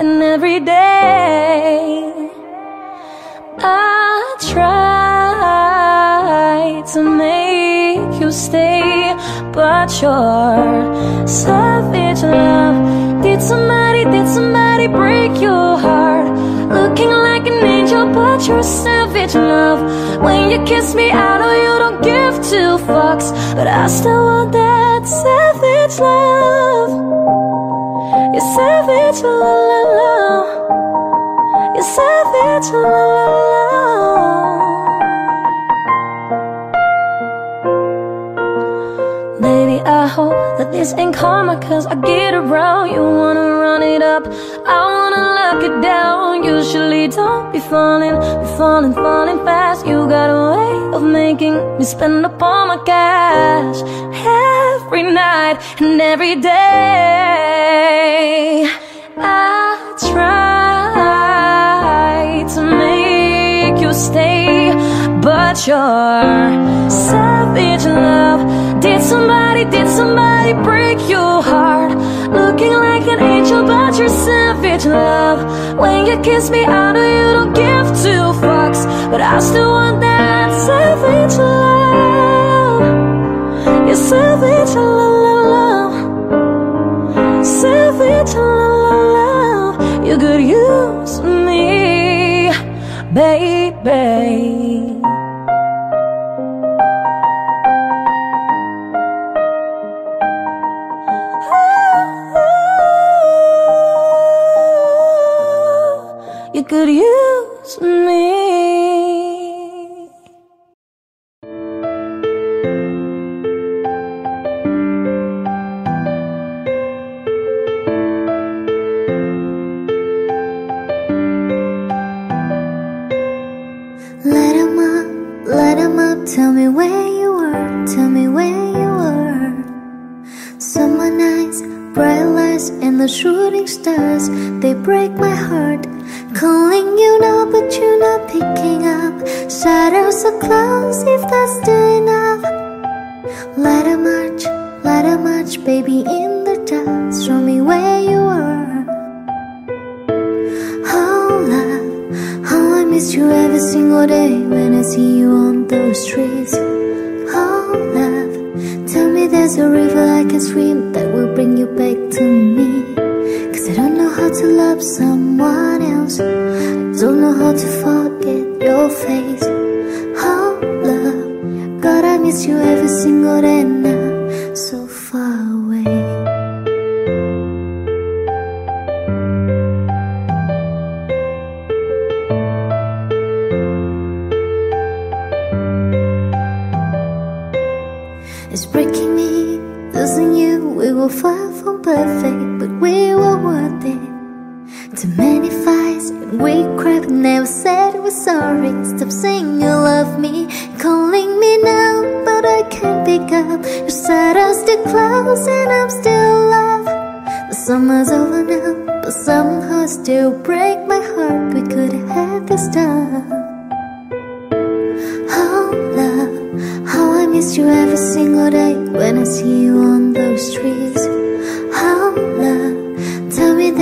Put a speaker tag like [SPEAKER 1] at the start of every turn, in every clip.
[SPEAKER 1] and every day. I try to make you stay, but your savage love did somebody, did somebody break your heart? Looking like an angel, but you're savage love. When you kiss me, I know you don't give two fucks, but I still want that savage love. Savage, la la la. You're savage, la la la. Baby, I hope that this ain't karma Cause I get around You up. I wanna lock it down. Usually don't be falling Be falling, falling fast. You got a way of making me spend up all my cash Every night and every day. I try to make you stay But your savage love Did somebody, did somebody break your heart? Looking like but you're savage love. When you kiss me I know you don't give two fucks But I still want that savage love. You're savage love Savage love You could use me, baby could use me.
[SPEAKER 2] Let 'em up, let 'em up, tell me where you were, tell me where you were. Summer nights, bright lights, and the shooting stars, they break my heart. Calling you now, but you're not picking up. Shadows so close, if that's still enough. Let 'em march, let 'em march, baby, in the dark. Show me where you are Oh, love, how I miss you every single day when I see you on those streets. Oh, love, tell me there's a river I can swim that will bring you back to me. Cause I don't know how to love someone else. I don't know how to forget your face. Oh, love, God, I miss you every single day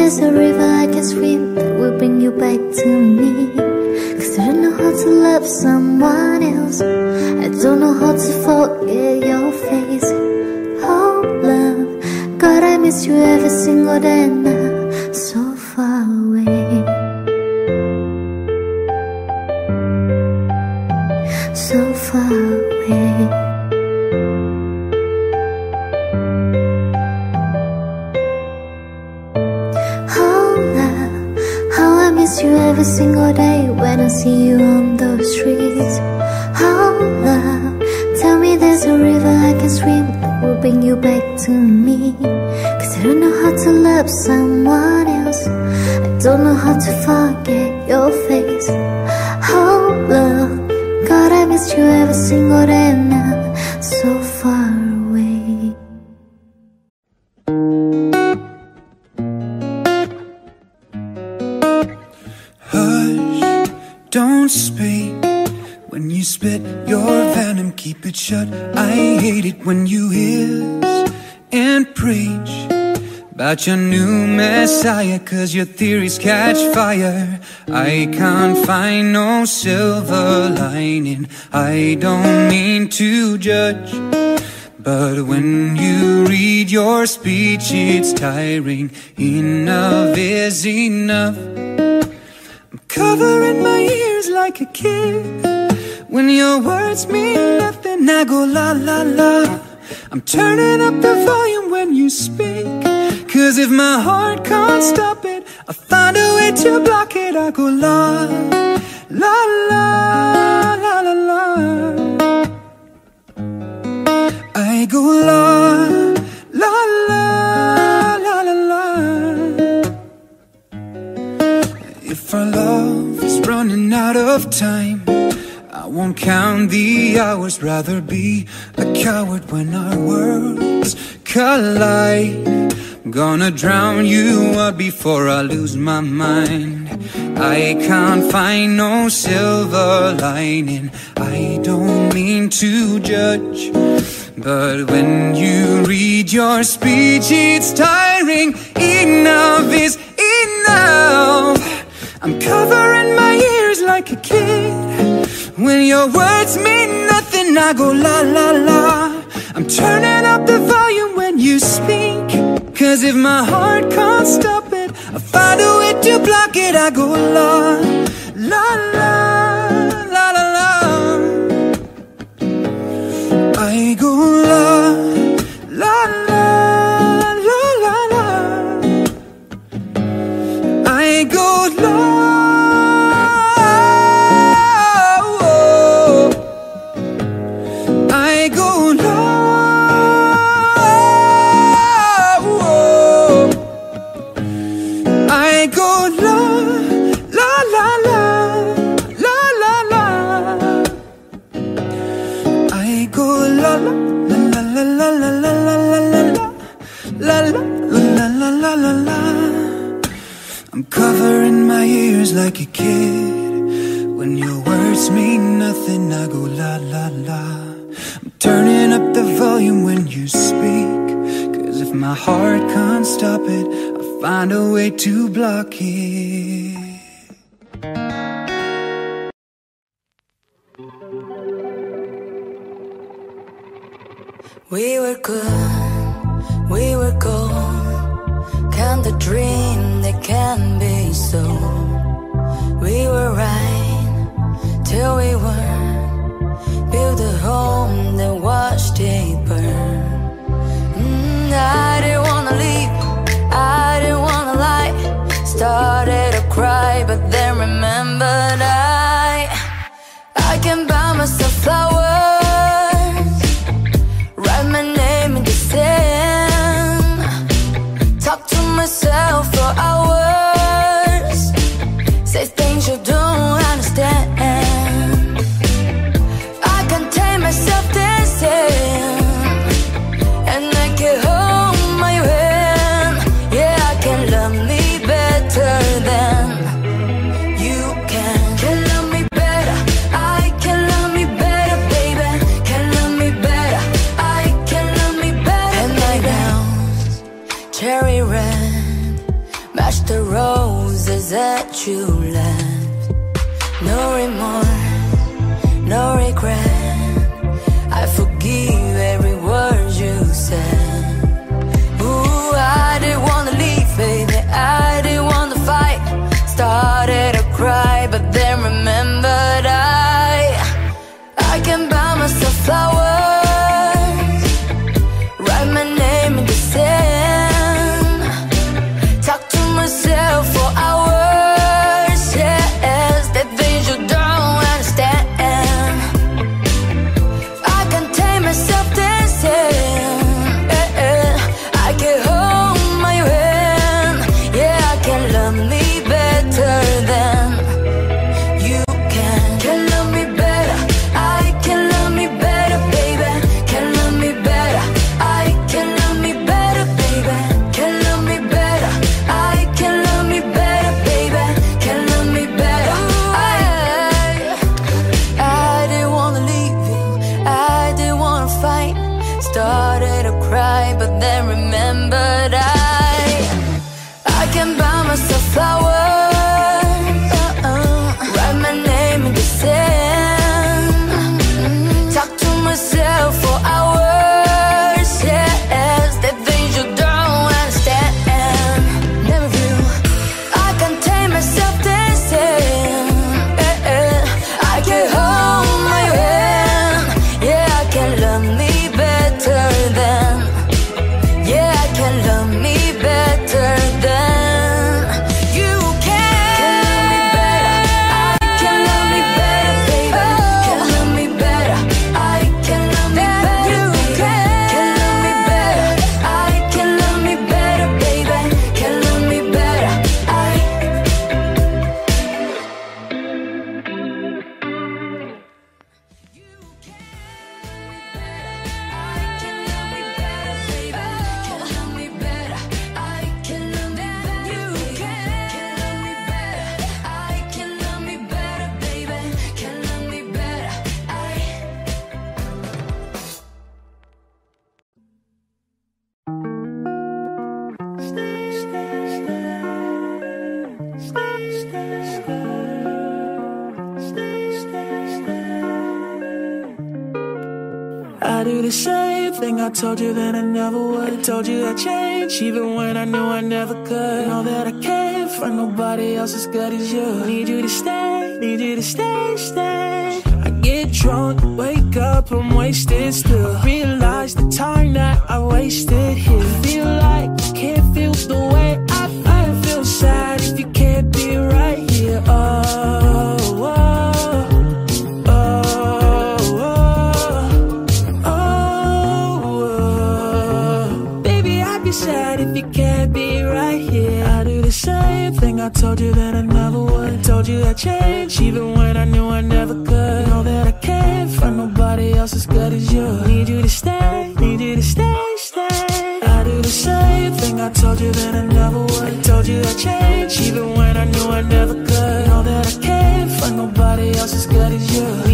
[SPEAKER 2] there's a river I can swim that will bring you back to me. Cause I don't know how to love someone else. I don't know how to forget your face. Oh, love, God, I miss you every single day Cause
[SPEAKER 3] your
[SPEAKER 4] theories catch fire. I can't find no silver lining. I don't mean to judge But when you read your speech it's tiring. Enough is enough. I'm covering my ears like a kid. When your words mean nothing I go la la la. I'm turning up the volume when you speak. Cause if my heart can't stop find a way to block it I go la, la, la, la, la, la. I go la, la, la, la, la, la. If our love is running out of time I won't count the hours, rather be a coward when our worlds collide Gonna drown you out before I lose my mind. I can't find no silver lining. I don't mean to judge But when you read your speech it's tiring. Enough is enough. I'm covering my ears like a kid. When your words mean nothing I go la la la. I'm turning up the volume when you speak Cause if my heart can't stop it I find a way to block it. I go la, la, la, la, la, la. I go the
[SPEAKER 5] same thing I told you that I never would. Told you I'd change, even when I knew I never could. Know that I can't find nobody else as good as you. Need you to stay, need you to stay, stay. I get drunk, wake up, I'm wasted still. Realize the time that I wasted here. Feel like I can't feel the way else as you. Need you to stay, need you to stay, stay. I do the same thing I told you that I never would. Told you I'd change, even when I knew I never could. Know that I can't find nobody else as good as you.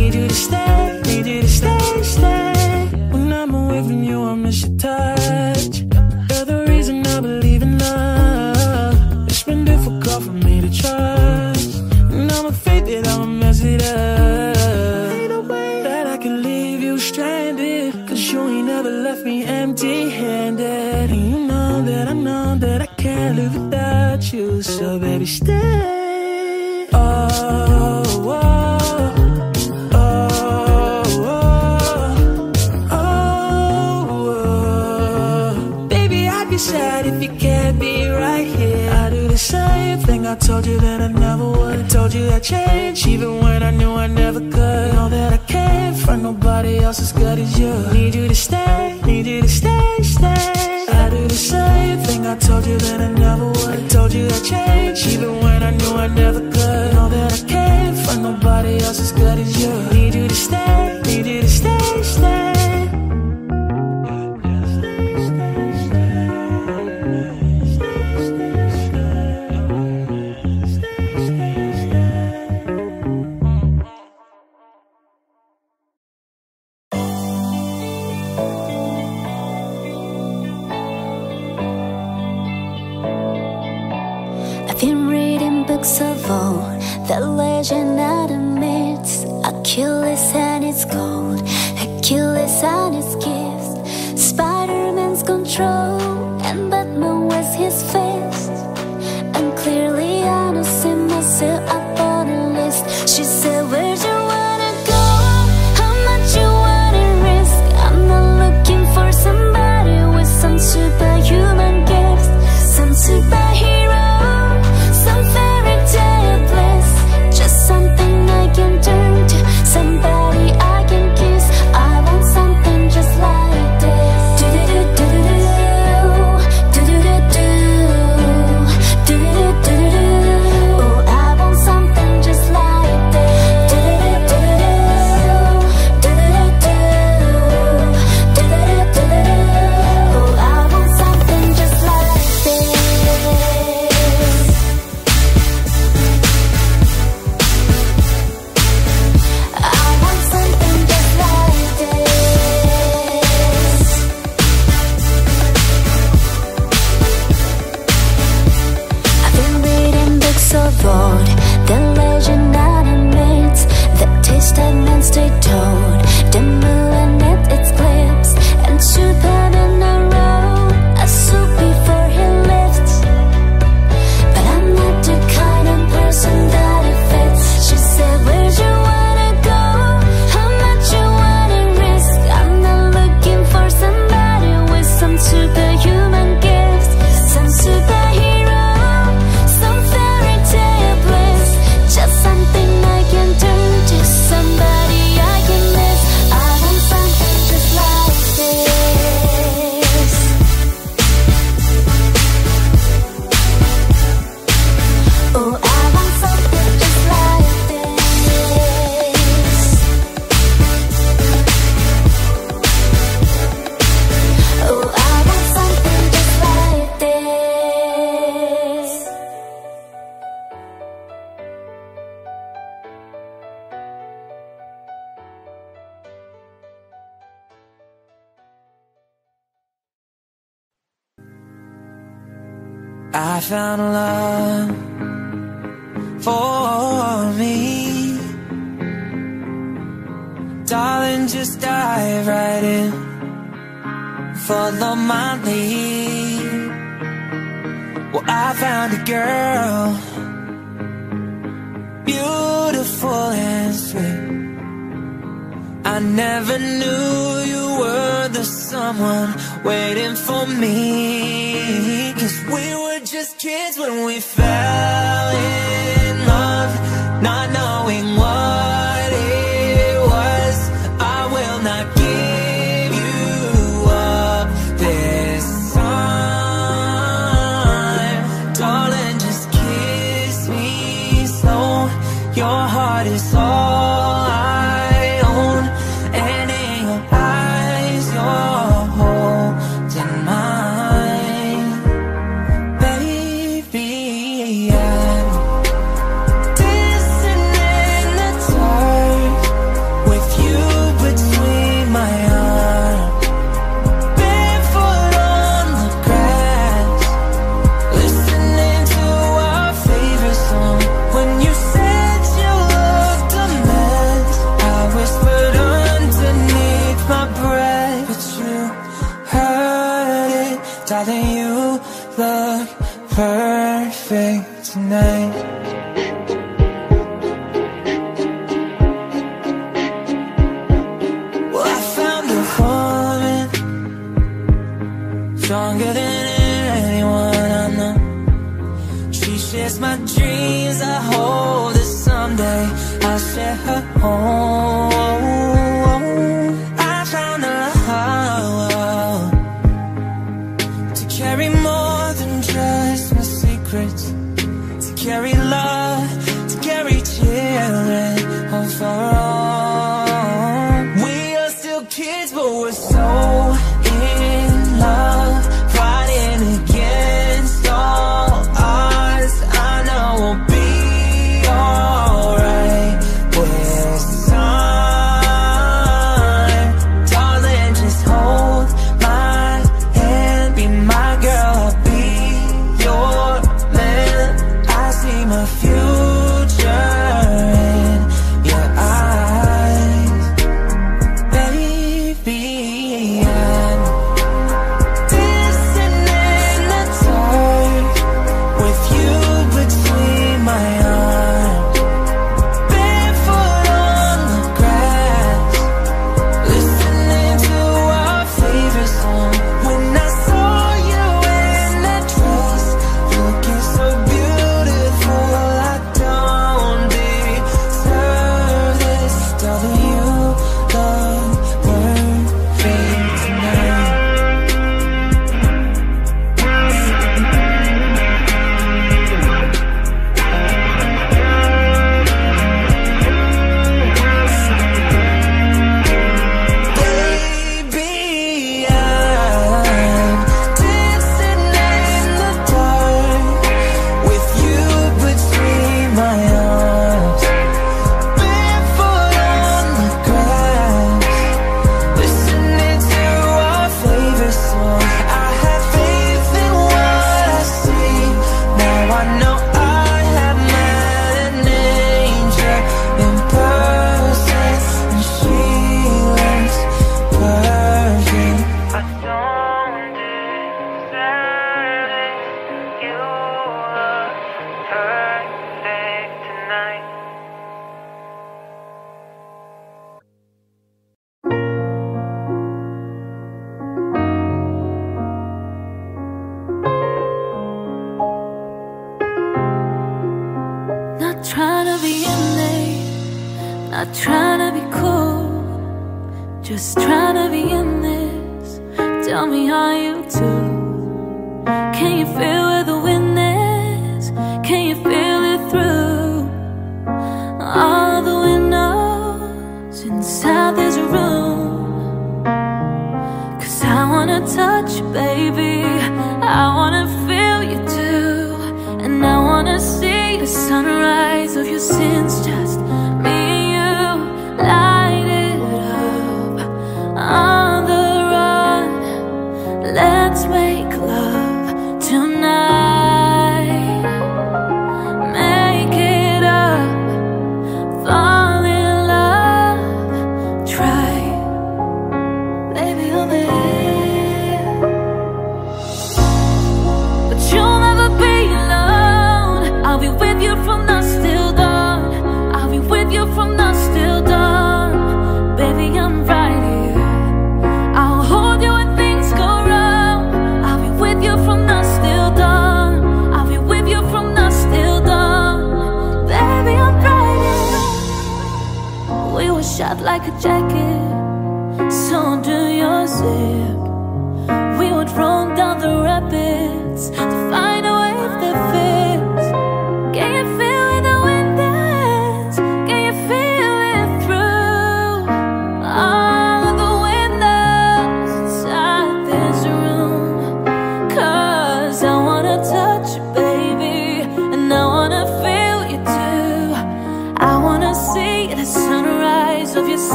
[SPEAKER 5] Left me empty handed. And you know that I know that I can't live without you. So baby, stay. Oh, oh, oh, oh, oh. Baby, I'd be sad if you can't be right here. I do the same thing I told you that I never would. Told you I'd change, even when I knew I never could. Know that I find nobody else as good as you. Need you to stay, need you to stay, stay. I do the same thing I told you that I never would. Told you I'd change, even when I knew I never could. Know that I can't find nobody else as good as you. Need you to stay, need you to stay, stay.
[SPEAKER 6] She said,
[SPEAKER 7] I found love for me. Darling, just dive right in. Follow my lead. Well, I found a girl, beautiful and sweet. I never knew you were the someone waiting for me. Cause we were just kids when we fell in love Not knowing what it was. I will not give you up this time. Darling, just kiss me slow Your heart is all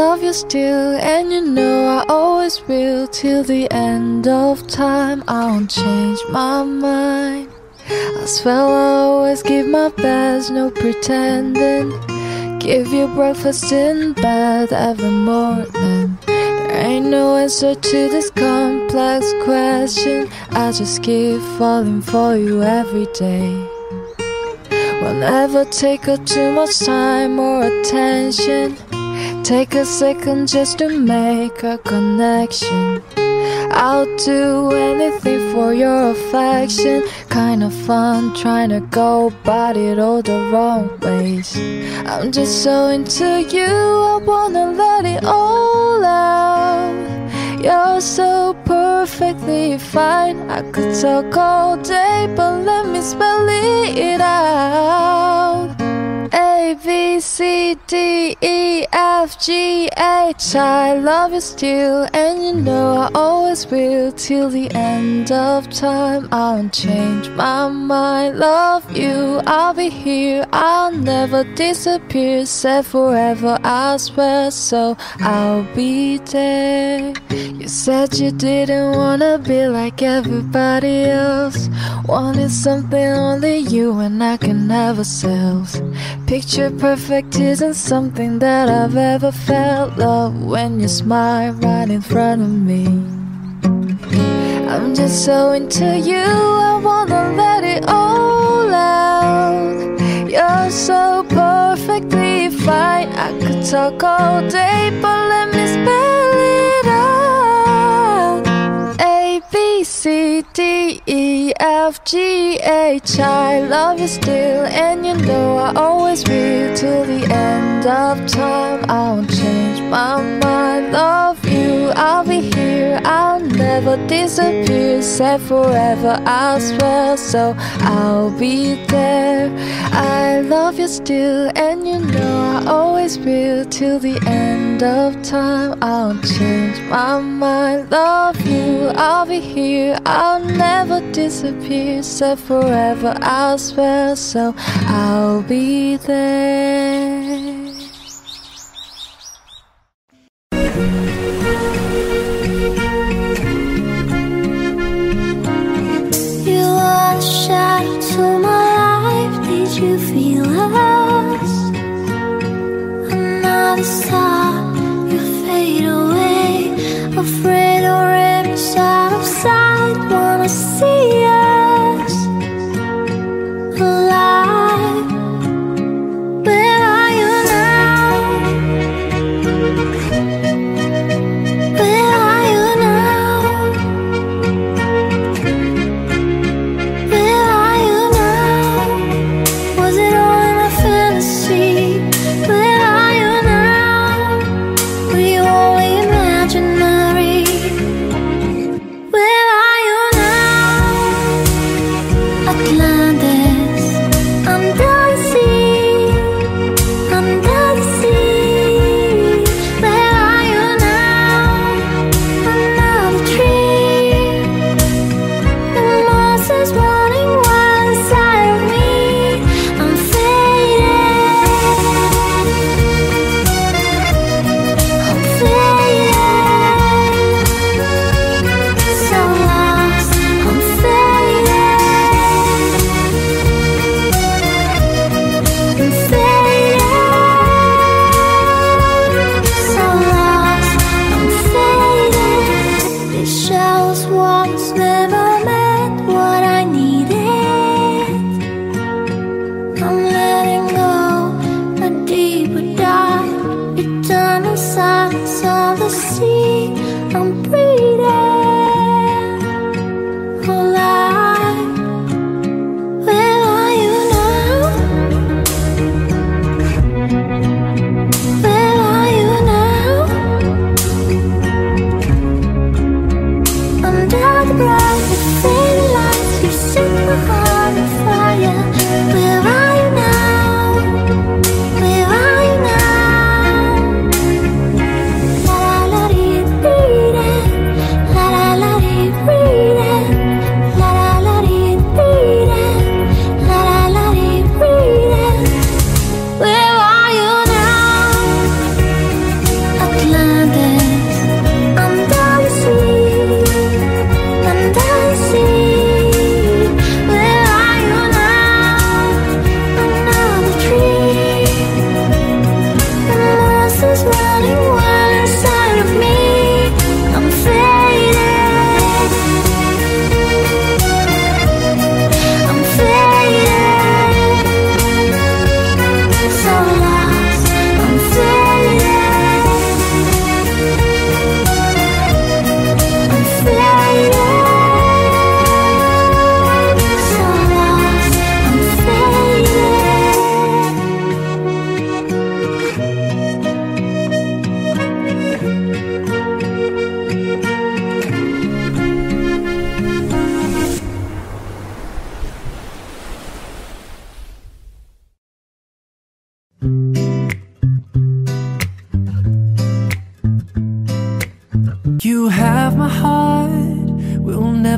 [SPEAKER 7] love you
[SPEAKER 8] still, and you know I always will till the end of time. I won't change my mind. I swear I'll always give my best, no pretending. Give you breakfast in bed every morning. There ain't no answer to this complex question. I just keep falling for you every day. Will never take up too much time or attention. Take a second just to make a connection. I'll do anything for your affection. Kind of fun trying to go about it all the wrong ways. I'm just so into you, I wanna let it all out. You're so perfectly fine. I could talk all day, but let me spell it out. A B C D E F G H. I love you still, and you know I always will till the end of time. I won't change my mind. Love you, I'll be here. I'll never disappear. Said forever, I swear. So I'll be there. You said you didn't wanna be like everybody else. Wanted something only you and I can have ourselves. Picture perfect isn't something that I've ever felt. Love when you smile right in front of me. I'm just so into you, I wanna let it all out. You're so perfectly fine. I could talk all day, but let me spell C D E F G H. I love you still, and you know I always will till the end of time. I won't change mind. Love you, I'll be here. I'll never
[SPEAKER 2] never disappear. Said forever, I swear. So I'll be there. I love you still, and you know I always will. Till the end of time, I'll change my mind. Love you, I'll be here. I'll never disappear. Said forever, I swear. So I'll be there.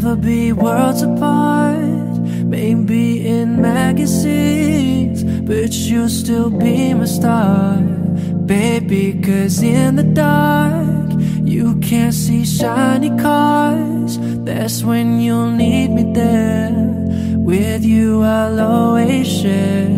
[SPEAKER 9] Never
[SPEAKER 10] be worlds apart. Maybe in magazines, but you'll still be my star. Baby, cause in the dark, you can't see shiny cars. That's when you'll need me there. With you, I'll always share.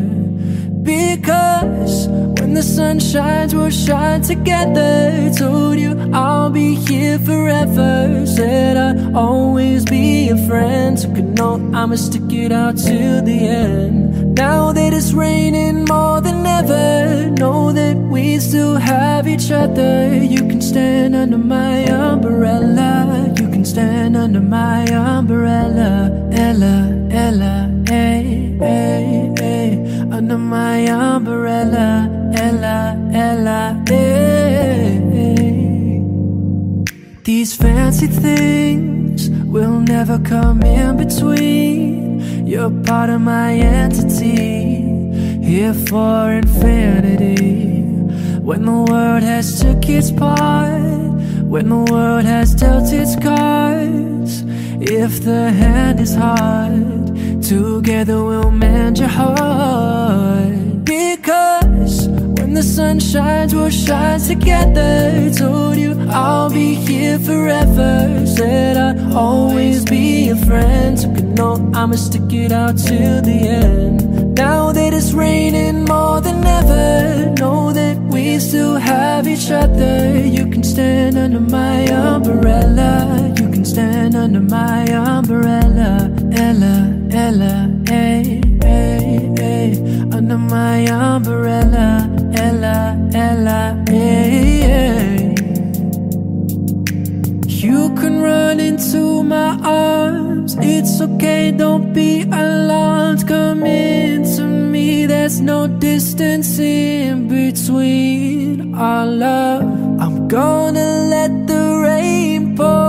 [SPEAKER 10] Because when the sun shines, we'll shine together. Told you I'll be here forever. Said I'd always be a friend. Took a note, I'ma stick it out to the end. Now that it's raining more than ever, know that we still have each other. You can stand under my umbrella. You can stand under my umbrella. Ella, Ella, hey, hey, hey. Under my umbrella. Ella, Ella, hey, hey.
[SPEAKER 11] These fancy things will never come in between. You're part of my entity, here for infinity. When the world has took its part, when the world has dealt its cards, if the hand is hard, together we'll mend your heart. Because the sun shines, we'll shine together. Told you I'll be here forever. Said I'd always be a friend. Took a note, I'ma stick it out till the end. Now that it's raining more than ever, know that we still have each other. You can stand under my umbrella. You can stand under my umbrella. Ella, Ella, hey, hey, hey. Under my umbrella. Ella, Ella, hey, hey. You can run into my arms. It's okay, don't be alarmed. Come into me, there's no distance in between our love. I'm gonna let the rain pour.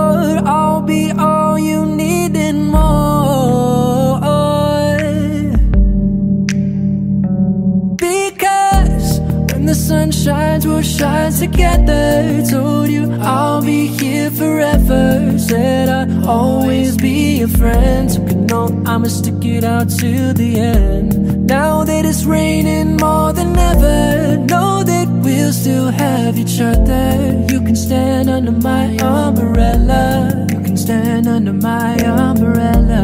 [SPEAKER 11] Shines, we'll shine together. Told you I'll be here forever. Said I'd always be a friend. Took a note, I'ma stick it out till the end. Now that it's raining more than ever, know that we'll still have each other. You can stand under my umbrella. You can stand under my umbrella.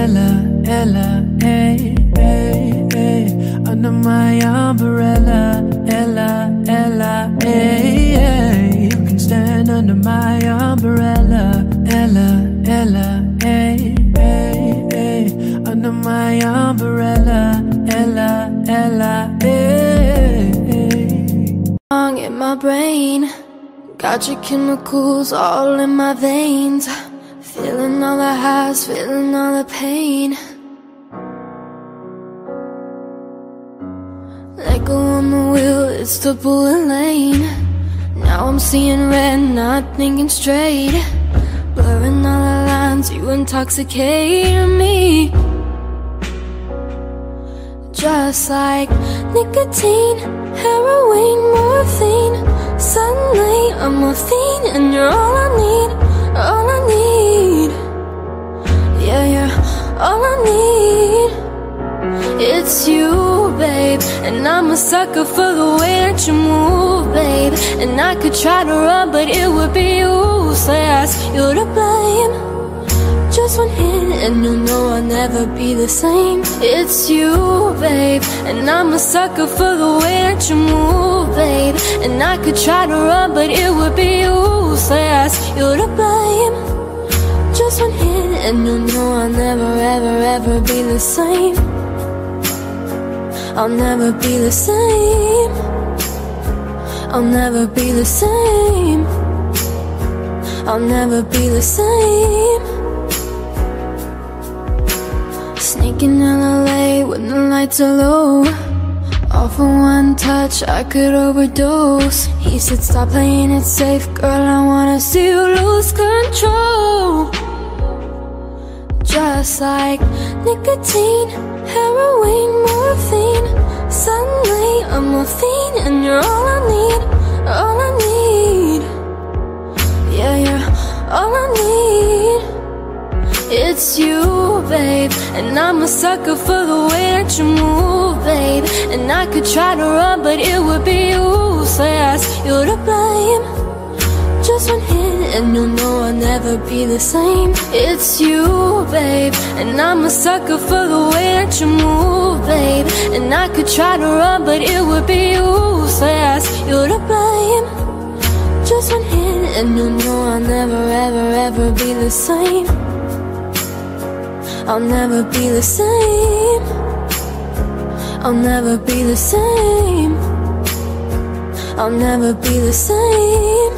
[SPEAKER 11] Ella, Ella, hey. Under my umbrella. Ella, Ella, hey, hey. You can stand under my umbrella. Ella, Ella, hey, hey, hey. Under my umbrella. Ella, Ella, hey, hey.
[SPEAKER 6] Wrong in my brain. Got your chemicals all in my veins. Feeling all the highs, feeling all the pain. It's the bullet lane. Now I'm seeing red, not thinking straight. Blurring all the lines, you intoxicate me. Just like nicotine, heroin, morphine. Suddenly I'm a fiend, and you're all I need, all I need. Yeah, you're all I need. It's you, babe, and I'm a sucker for the way that you move, babe. And I could try to run, but it would be useless. You're to blame. Just one hit, and you'll know I'll never be the same. It's you, babe, and I'm a sucker for the way that you move, babe. And I could try to run, but it would be useless. You're to blame. Just one hit, and you'll know I'll never, ever, ever be the same. I'll never be the same. I'll never be the same. I'll never be the same. Sneaking in LA when the lights are low. All for one touch, I could overdose. He said, Stop playing it safe, girl. I wanna see you lose control. Just like nicotine, heroin, morphine. Suddenly I'm a fiend, and you're all I need, all I need. Yeah, you're all I need. It's you, babe, and I'm a sucker for the way that you move, babe. And I could try to run, but it would be useless. You're to blame. Just one hit, and you'll know I'll never be the same. It's you, babe, and I'm a sucker for the way that you move, babe. And I could try to run, but it would be useless. You're to blame. Just one hit, and you'll know I'll never, ever, ever be the same. I'll never be the same. I'll never be the same. I'll never be the same.